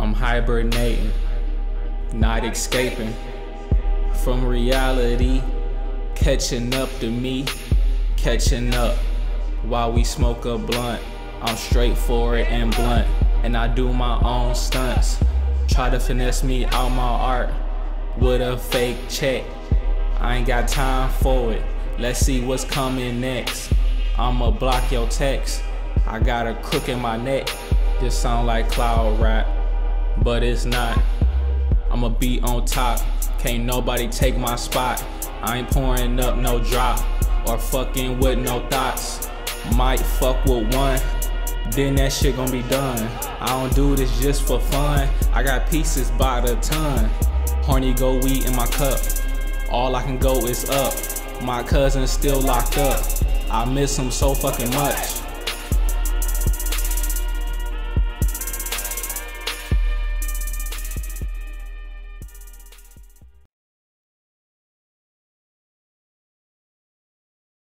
I'm hibernating, not escaping from reality. Catching up to me, catching up while we smoke a blunt. I'm straightforward and blunt, and I do my own stunts. Try to finesse me out my art with a fake check. I ain't got time for it. Let's see what's coming next. I'ma block your text. I got a crook in my neck. This sound like cloud rap, but it's not. I'ma be on top. Can't nobody take my spot. I ain't pouring up no drop or fucking with no thoughts. Might fuck with one, then that shit gon' be done. I don't do this just for fun. I got pieces by the ton. Horny goat weed in my cup. All I can go is up. My cousin's still locked up. I miss him so fucking much.